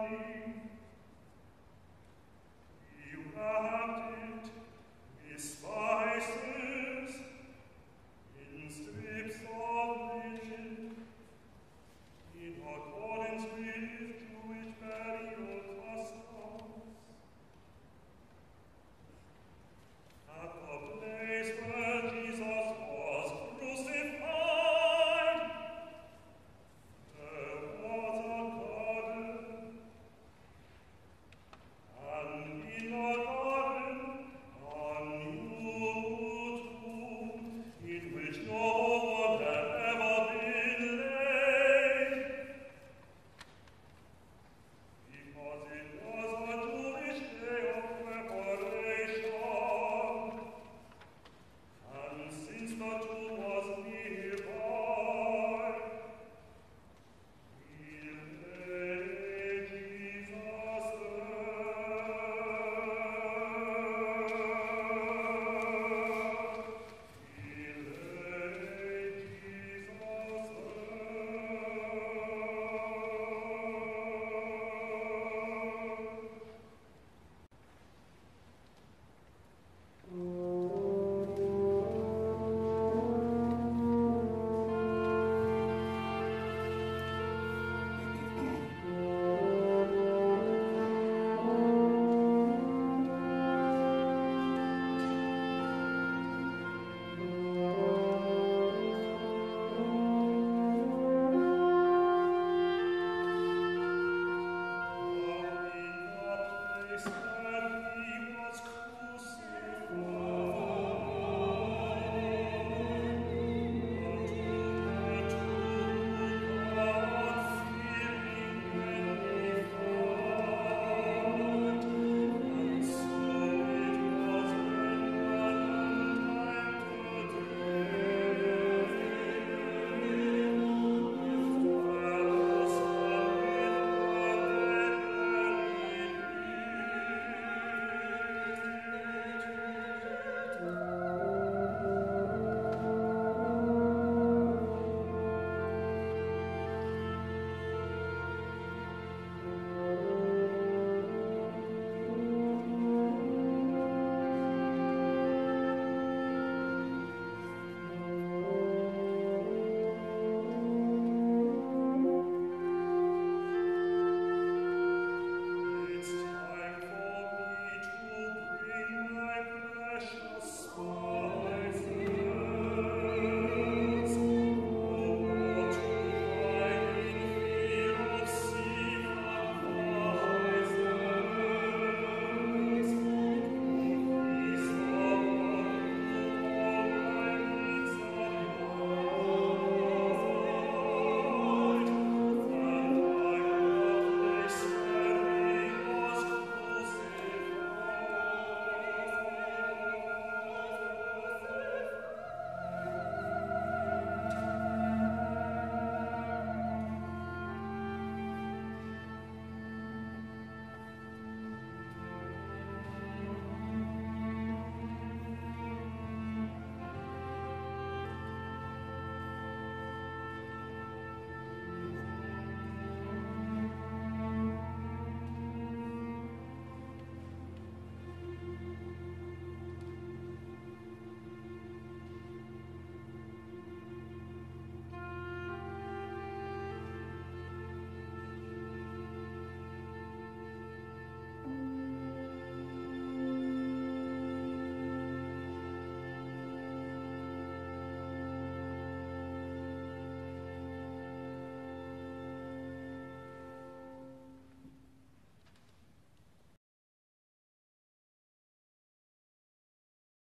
darling,